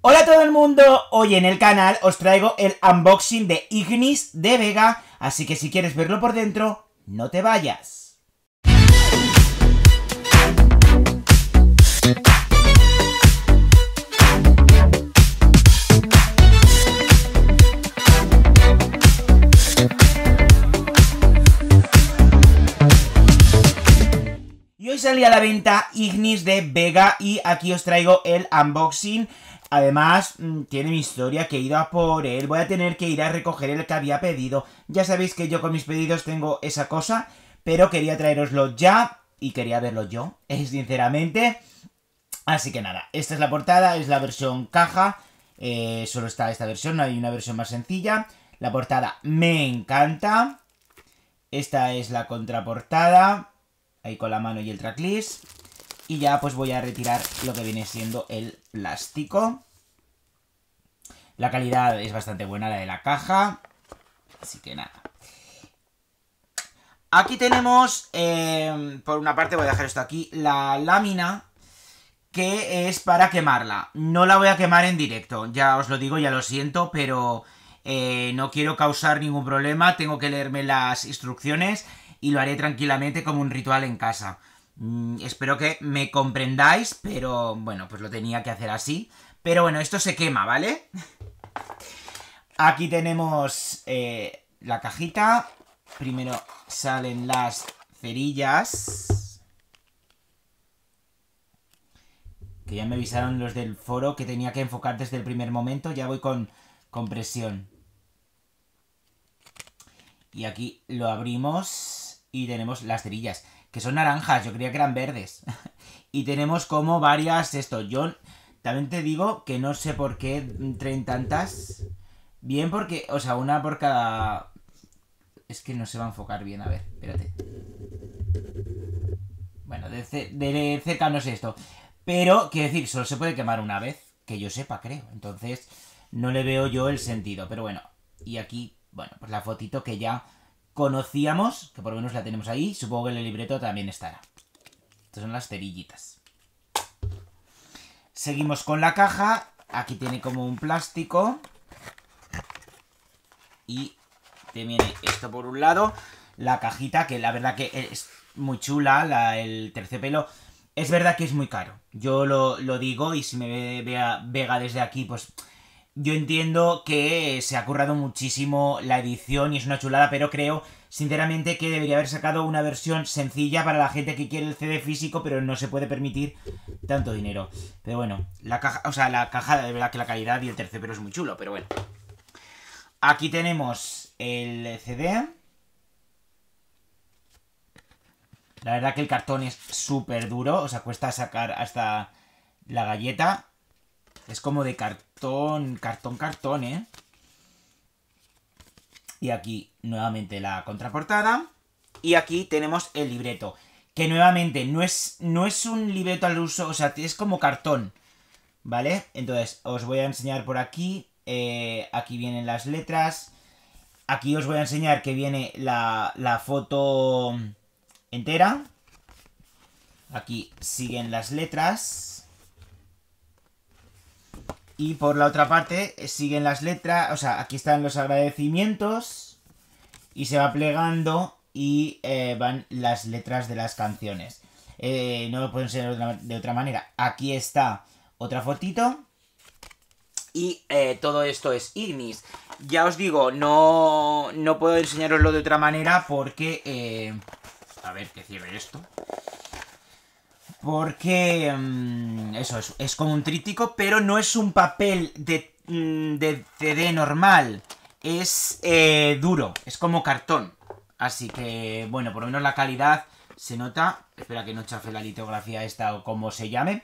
Hola a todo el mundo, hoy en el canal os traigo el unboxing de Ignis de Vega, así que si quieres verlo por dentro, no te vayas. Salía a la venta Ignis de Vega y aquí os traigo el unboxing. Además, mm, tiene mi historia que he ido a por él. Voy a tener que ir a recoger el que había pedido. Ya sabéis que yo con mis pedidos tengo esa cosa, pero quería traeroslo ya y quería verlo yo, eh, sinceramente. Así que nada, esta es la portada, es la versión caja. Eh, solo está esta versión, no hay una versión más sencilla. La portada me encanta. Esta es la contraportada. Ahí con la mano y el tracklist. Y ya pues voy a retirar lo que viene siendo el plástico. La calidad es bastante buena, la de la caja. Así que nada. Aquí tenemos, eh, por una parte voy a dejar esto aquí, la lámina que es para quemarla. No la voy a quemar en directo, ya os lo digo, ya lo siento, pero eh, no quiero causar ningún problema. Tengo que leerme las instrucciones y lo haré tranquilamente como un ritual en casa. Mm, espero que me comprendáis, pero bueno, pues lo tenía que hacer así. Pero bueno, esto se quema, ¿vale? Aquí tenemos eh, la cajita. Primero salen las cerillas. Que ya me avisaron los del foro que tenía que enfocar desde el primer momento. Ya voy con, con presión. Y aquí lo abrimos y tenemos las cerillas, que son naranjas, yo creía que eran verdes. y tenemos como varias, esto, yo también te digo que no sé por qué traen tantas. Bien porque, o sea, una por cada... Es que no se va a enfocar bien, a ver, espérate. Bueno, de, cerca no sé esto. Pero, quiero decir, solo se puede quemar una vez, que yo sepa, creo. Entonces, no le veo yo el sentido. Pero bueno, y aquí, bueno, pues la fotito que ya conocíamos, que por lo menos la tenemos ahí, supongo que el libreto también estará. Estas son las cerillitas. Seguimos con la caja, aquí tiene como un plástico. Y te viene esto por un lado, la cajita, que la verdad que es muy chula, la, el terciopelo. Es verdad que es muy caro, yo lo, digo y si me ve, vea Vega desde aquí, pues yo entiendo que se ha currado muchísimo la edición y es una chulada, pero creo sinceramente que debería haber sacado una versión sencilla para la gente que quiere el CD físico, pero no se puede permitir tanto dinero. Pero bueno, la caja, o sea, la caja de verdad que la calidad y el tercer es muy chulo, pero bueno. Aquí tenemos el CD. La verdad que el cartón es súper duro, o sea, cuesta sacar hasta la galleta. Es como de cartón, cartón, cartón, ¿eh? Y aquí nuevamente la contraportada. Y aquí tenemos el libreto. Que nuevamente no es, no es un libreto al uso, o sea, es como cartón. ¿Vale? Entonces, os voy a enseñar por aquí. Eh, aquí vienen las letras. Aquí os voy a enseñar que viene la, la foto entera. Aquí siguen las letras. Y por la otra parte eh, siguen las letras, o sea, aquí están los agradecimientos y se va plegando y eh, van las letras de las canciones. Eh, no lo pueden ser de otra, manera. Aquí está otra fotito y todo esto es Ignis. Ya os digo, no, no puedo enseñaroslo de otra manera porque... a ver, que cierre esto. Porque... Mm, eso, es, es, como un tríptico, pero no es un papel de, mm, de CD normal. Es eh, duro, es como cartón. Así que, bueno, por lo menos la calidad se nota. Espera que no chafe la litografía esta o como se llame.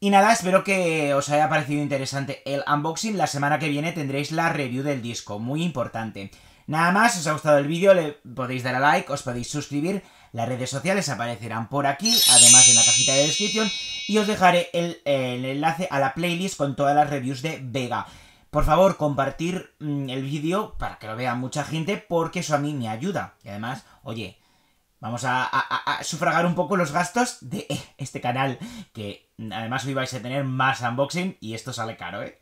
Y nada, espero que os haya parecido interesante el unboxing. La semana que viene tendréis la review del disco, muy importante. Nada más, os ha gustado el vídeo, le podéis dar a like, os podéis suscribir. Las redes sociales aparecerán por aquí, además en la cajita de descripción. Y os dejaré el, enlace a la playlist con todas las reviews de Vega. Por favor, compartir mm, el vídeo para que lo vea mucha gente, porque eso a mí me ayuda. Y además, oye, vamos a, a, sufragar un poco los gastos de este canal, que Además hoy vais a tener más unboxing y esto sale caro, ¿eh?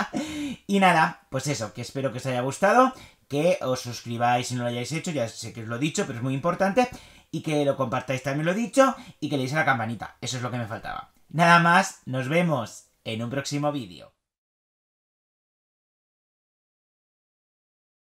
y nada, pues eso, que espero que os haya gustado, que os suscribáis si no lo hayáis hecho, ya sé que os lo he dicho, pero es muy importante, y que lo compartáis también lo dicho, y que le deis a la campanita, eso es lo que me faltaba. Nada más, nos vemos en un próximo vídeo.